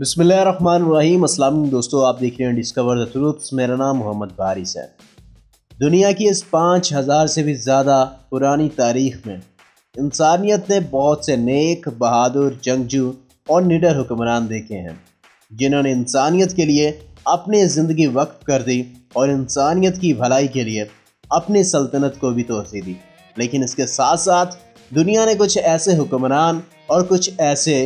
बिस्मिल्लाहिर्रहमानिर्रहीम। अस्सलाम दोस्तों, आप देख रहे हैं डिस्कवर द मेरा नाम मोहम्मद बारिस है दुनिया की इस पाँच हज़ार से भी ज़्यादा पुरानी तारीख में इंसानियत ने बहुत से नेक, बहादुर, जंगजू और निडर हुक्मरान देखे हैं, जिन्होंने इंसानियत के लिए अपनी ज़िंदगी वक्फ कर दी और इंसानियत की भलाई के लिए अपनी सल्तनत को भी तोहसी दी। लेकिन इसके साथ साथ दुनिया ने कुछ ऐसे हुक्मरान और कुछ ऐसे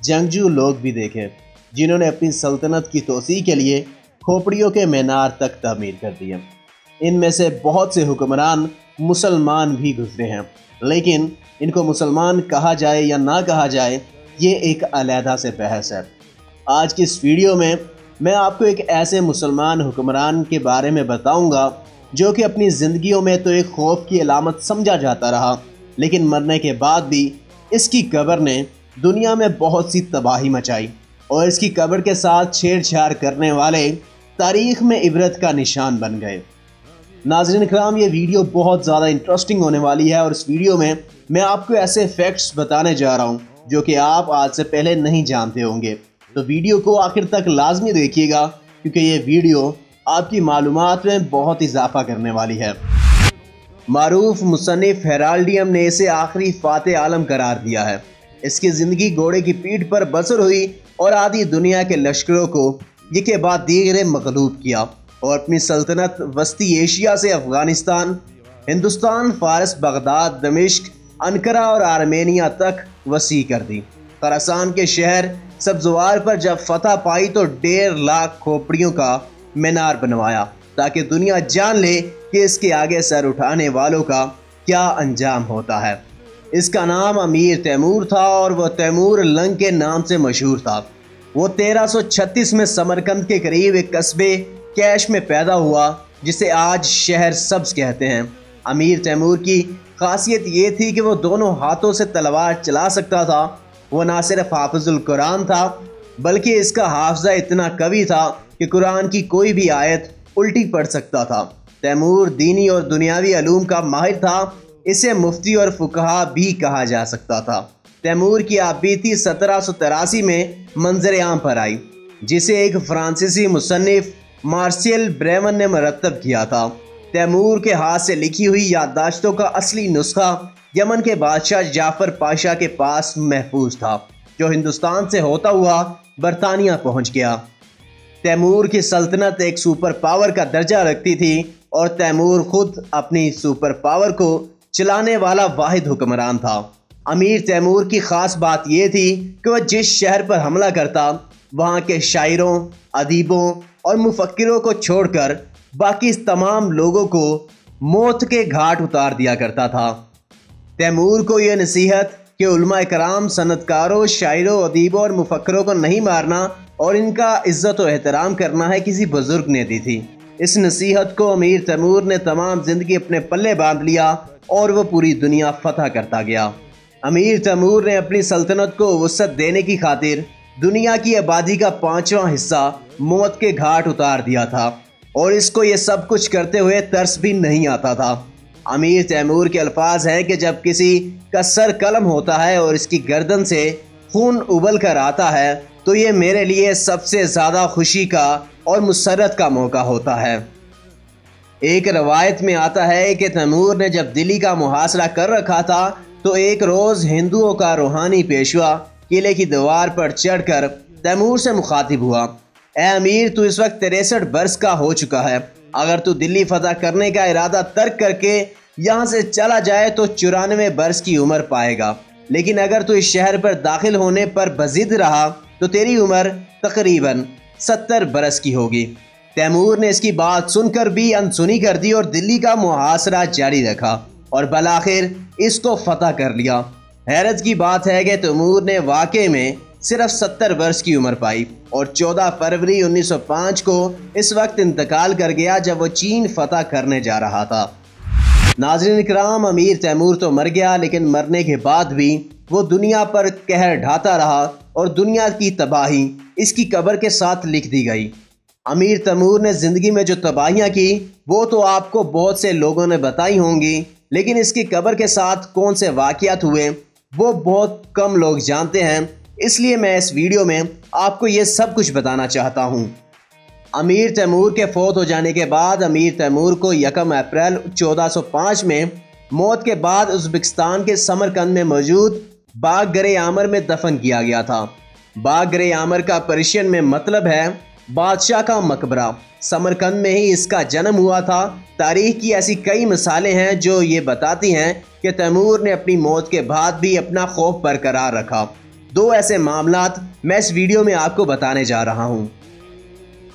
जंगजू लोग भी देखे। जिन्होंने अपनी सल्तनत की तोसी के लिए खोपड़ियों के मीनार तक तमीर कर दिए इनमें से बहुत से हुक्मरान मुसलमान भी गुजरे हैं। लेकिन इनको मुसलमान कहा जाए या ना कहा जाए, ये एक अलहदा से बहस है। आज की इस वीडियो में मैं आपको एक ऐसे मुसलमान हुक्मरान के बारे में बताऊँगा, जो कि अपनी ज़िंदगियों में तो एक खौफ की अलामत समझा जाता रहा, लेकिन मरने के बाद भी इसकी कबर ने दुनिया में बहुत सी तबाही मचाई। और इसकी कब्र के साथ छेड़छाड़ करने वाले तारीख में इबरत का निशान बन गए। नाजरन कराम ये वीडियो बहुत ज़्यादा इंटरेस्टिंग होने वाली है और इस वीडियो में मैं आपको ऐसे फैक्ट्स बताने जा रहा हूँ जो कि आप आज से पहले नहीं जानते होंगे। तो वीडियो को आखिर तक लाजमी देखिएगा, क्योंकि ये वीडियो आपकी मालूम में बहुत इजाफा करने वाली है। मरूफ मुसनफ़ हेराल्डियम ने इसे आखिरी फ़ात आलम करार दिया है। इसकी ज़िंदगी घोड़े की पीठ पर बसर हुई और आदि दुनिया के लश्करों को ये के बाद दीगर मकलूब किया और अपनी सल्तनत वस्ती एशिया से अफ़गानिस्तान, हिंदुस्तान, फ़ारस, बगदाद, दमिश्क, अनकरा और आर्मेनिया तक वसी कर दी। खरासान के शहर सब्जवार पर जब फतह पाई तो डेढ़ लाख खोपड़ियों का मीनार बनवाया, ताकि दुनिया जान ले कि इसके आगे सर उठाने वालों का क्या अंजाम होता है। इसका नाम अमीर तैमूर था और वह तैमूर लंग के नाम से मशहूर था। वो 1336 में समरकंद के करीब एक कस्बे कैश में पैदा हुआ, जिसे आज शहर सब्ज कहते हैं। अमीर तैमूर की खासियत ये थी कि वो दोनों हाथों से तलवार चला सकता था। वो ना सिर्फ़ हाफजुल कुरान था, बल्कि इसका हाफजा इतना कवि था कि कुरान की कोई भी आयत उल्टी पढ़ सकता था। तैमूर दीनी और दुनियावी अलूम का माहिर था इसे मुफ्ती और फुकहा भी कहा जा सकता था। तैमूर की आबीती सत्रह सौ तिरासी में मंजर आम पर आई, जिसे एक फ्रांसीसी मुसनफ़ मार्शियल ब्रेमन ने मरतब किया था। तैमूर के हाथ से लिखी हुई याददाश्तों का असली नुस्खा यमन के बादशाह जाफ़र पाशा के पास महफूज था, जो हिंदुस्तान से होता हुआ बरतानिया पहुँच गया। तैमूर की सल्तनत एक सुपर पावर का दर्जा रखती थी और तैमूर खुद अपनी सुपर पावर को चलाने वाला वाहिद हुक्मरान था। अमीर तैमूर की ख़ास बात यह थी कि वह जिस शहर पर हमला करता, वहाँ के शायरों, अदीबों और मुफक्रों को छोड़कर बाकी तमाम लोगों को मौत के घाट उतार दिया करता था। तैमूर को यह नसीहत कि उलमा कराम सनतकारों, शायरों, अदीबों और मुफक्रों को नहीं मारना और इनका इज़्ज़त और एहतराम करना है किसी बुज़ुर्ग ने दी थी। इस नसीहत को अमीर तैमूर ने तमाम ज़िंदगी अपने पल्ले बाँध लिया और वह पूरी दुनिया फतह करता गया। अमीर तैमूर ने अपनी सल्तनत को वसत देने की खातिर दुनिया की आबादी का पांचवा हिस्सा मौत के घाट उतार दिया था और इसको ये सब कुछ करते हुए तरस भी नहीं आता था। अमीर तैमूर के अल्फाज हैं कि जब किसी का सर कलम होता है और इसकी गर्दन से खून उबल कर आता है तो ये मेरे लिए सबसे ज़्यादा खुशी का और मुसरत का मौका होता है। एक रवायत में आता है कि तैमूर ने जब दिल्ली का मुहासरा कर रखा था तो एक रोज़ हिंदुओं का रूहानी पेशवा किले की दीवार पर चढ़कर तैमूर से मुखातिब हुआ। ए अमीर, तू इस वक्त तिरसठ बरस का हो चुका है। अगर तू दिल्ली फतह करने का इरादा तर्क करके यहाँ से चला जाए तो चौरानवे बरस की उम्र पाएगा। लेकिन अगर तू इस शहर पर दाखिल होने पर बजिद रहा तो तेरी उम्र तकरीबन सत्तर बरस की होगी। तैमूर ने इसकी बात सुनकर भी अनसुनी कर दी और दिल्ली का मुहासरा जारी रखा और बलाखिर इसको फतह कर लिया। हैरत की बात है कि तैमूर ने वाकई में सिर्फ़ सत्तर वर्ष की उम्र पाई और 14 फरवरी 1905 को इस वक्त इंतकाल कर गया जब वो चीन फतह करने जा रहा था। नाजरीन कराम अमीर तैमूर तो मर गया लेकिन मरने के बाद भी वो दुनिया पर कहर ढाता रहा और दुनिया की तबाही इसकी कब्र के साथ लिख दी गई। अमीर तैमूर ने ज़िंदगी में जो तबाहियाँ की, वो तो आपको बहुत से लोगों ने बताई होंगी, लेकिन इसकी कबर के साथ कौन से वाक़ात हुए, वो बहुत कम लोग जानते हैं। इसलिए मैं इस वीडियो में आपको ये सब कुछ बताना चाहता हूँ। अमीर तैमूर के फौत हो जाने के बाद अमीर तैमूर को यकम अप्रैल 1405 में मौत के बाद उज्बेकिस्तान के समरकंद में मौजूद बाग गरे आमर में दफन किया गया था। बाग गरे आमर का पर्शियन में मतलब है बादशाह का मकबरा। समरकंद में ही इसका जन्म हुआ था। तारीख की ऐसी कई मिसालें हैं जो ये बताती हैं कि तैमूर ने अपनी मौत के बाद भी अपना खौफ बरकरार रखा। दो ऐसे मामला मैं इस वीडियो में आपको बताने जा रहा हूँ।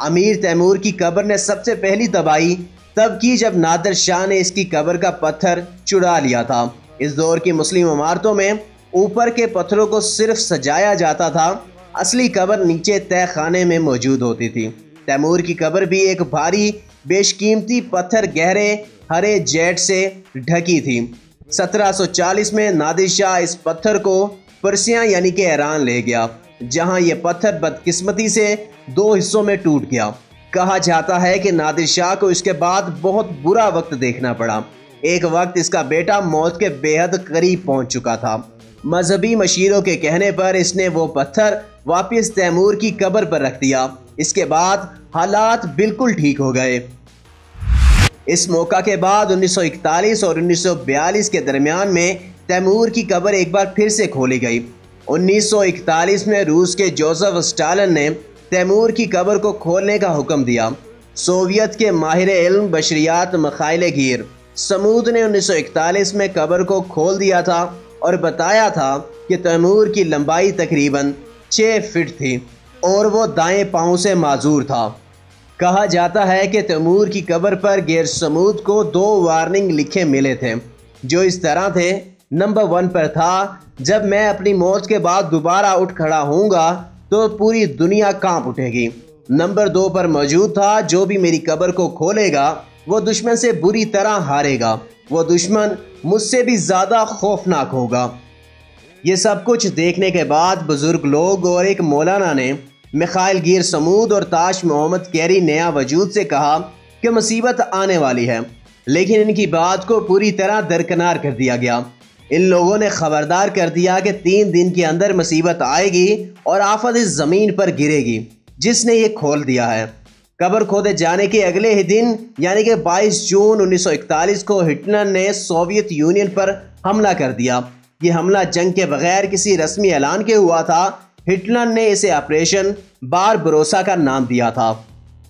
अमीर तैमूर की कब्र ने सबसे पहली तबाही, तब की जब नादर शाह ने इसकी कब्र का पत्थर चुरा लिया था। इस दौर की मुस्लिम इमारतों में ऊपर के पत्थरों को सिर्फ़ सजाया जाता था असली कब्र नीचे तय खाने में मौजूद होती थी। तैमूर की कब्र भी एक भारी, बेशकीमती पत्थर गहरे, हरे जेट से ढकी थी। 1740 में नादिर शाह इस पत्थर को परसिया यानी कि ईरान ले गया, जहाँ यह पत्थर बदकिस्मती से दो हिस्सों में टूट गया। कहा जाता है कि नादिर शाह को इसके बाद बहुत बुरा वक्त देखना पड़ा। एक वक्त इसका बेटा मौत के बेहद करीब पहुँच चुका था। मजहबी मशीरों के कहने पर इसने वो पत्थर वापस तैमूर की कब्र पर रख दिया। इसके बाद हालात बिल्कुल ठीक हो गए। इस मौका के बाद 1941 और 1942 के दरमियान में तैमूर की कब्र एक बार फिर से खोली गई। 1941 में रूस के जोसेफ स्टालिन ने तैमूर की कब्र को खोलने का हुक्म दिया। सोवियत के माहिर इल्म बशरियात मखाइल गिर समूद ने 1941 में कब्र को खोल दिया था। और बताया था कि तैमूर की लंबाई तकरीबन छः फिट थी और वो दाएँ पाँव से माजूर था। कहा जाता है कि तैमूर की कब्र पर गैर समूद को दो वार्निंग लिखे मिले थे, जो इस तरह थे। नंबर वन पर था, जब मैं अपनी मौत के बाद दोबारा उठ खड़ा होऊँगा तो पूरी दुनिया काँप उठेगी। नंबर दो पर मौजूद था, जो भी मेरी कब्र को खोलेगा, वो दुश्मन से बुरी तरह हारेगा। वो दुश्मन मुझसे भी ज़्यादा खौफनाक होगा। ये सब कुछ देखने के बाद बुज़ुर्ग लोग और एक मौलाना ने मिखाइल गिर समूद और ताश मोहम्मद कैरी नया वजूद से कहा कि मुसीबत आने वाली है, लेकिन इनकी बात को पूरी तरह दरकनार कर दिया गया। इन लोगों ने खबरदार कर दिया कि तीन दिन के अंदर मुसीबत आएगी और आफत इस ज़मीन पर गिरेगी, जिसने ये खोल दिया है। कब्र खोदे जाने के अगले ही दिन, यानी कि 22 जून 1941 को हिटलर ने सोवियत यूनियन पर हमला कर दिया। ये हमला जंग के बगैर किसी रस्मी ऐलान के हुआ था। हिटलर ने इसे ऑपरेशन बार भरोसा का नाम दिया था।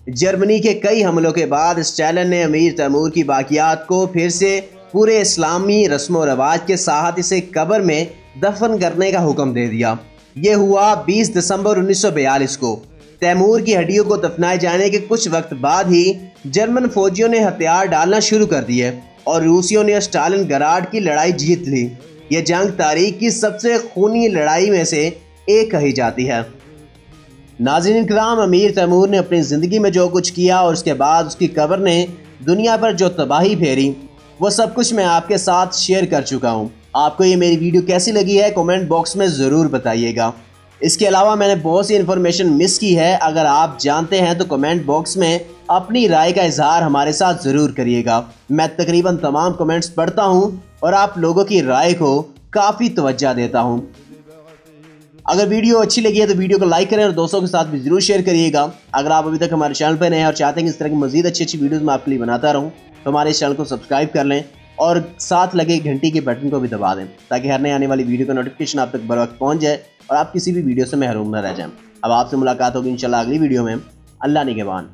जर्मनी के कई हमलों के बाद स्टैलन ने अमीर तैमूर की बाकियात को फिर से पूरे इस्लामी रस्म रवाज के साथ इसे कब्र में दफन करने का हुक्म दे दिया। ये हुआ 20 दिसंबर 1942 को। तैमूर की हड्डियों को दफनाए जाने के कुछ वक्त बाद ही जर्मन फौजियों ने हथियार डालना शुरू कर दिए और रूसियों ने स्टालिन गराड की लड़ाई जीत ली। यह जंग तारीख की सबसे खूनी लड़ाई में से एक कही जाती है। नाजिन कराम अमीर तैमूर ने अपनी ज़िंदगी में जो कुछ किया और उसके बाद उसकी कब्र ने दुनिया पर जो तबाही फेरी, वो सब कुछ मैं आपके साथ शेयर कर चुका हूँ। आपको ये मेरी वीडियो कैसी लगी है, कमेंट बॉक्स में ज़रूर बताइएगा। इसके अलावा मैंने बहुत सी इन्फॉर्मेशन मिस की है। अगर आप जानते हैं तो कमेंट बॉक्स में अपनी राय का इजहार हमारे साथ ज़रूर करिएगा। मैं तकरीबन तमाम कमेंट्स पढ़ता हूँ और आप लोगों की राय को काफ़ी तवज्जा देता हूँ। अगर वीडियो अच्छी लगी है तो वीडियो को लाइक करें और दोस्तों के साथ भी ज़रूर शेयर करिएगा। अगर आप अभी तक हमारे चैनल पर नए हैं और चाहते हैं कि इस तरह की मजीद अच्छी अच्छी वीडियोस मैं आपके लिए बनाता रहूँ तो हमारे चैनल को सब्सक्राइब कर लें और साथ लगे घंटी के बटन को भी दबा दें, ताकि हर नए आने वाली वीडियो का नोटिफिकेशन आप तक बर वक्त पहुँच जाए। और आप किसी भी वीडियो से महरूम न रह जाएँ। अब आपसे मुलाकात होगी इंशाल्लाह अगली वीडियो में। अल्लाह निगेबान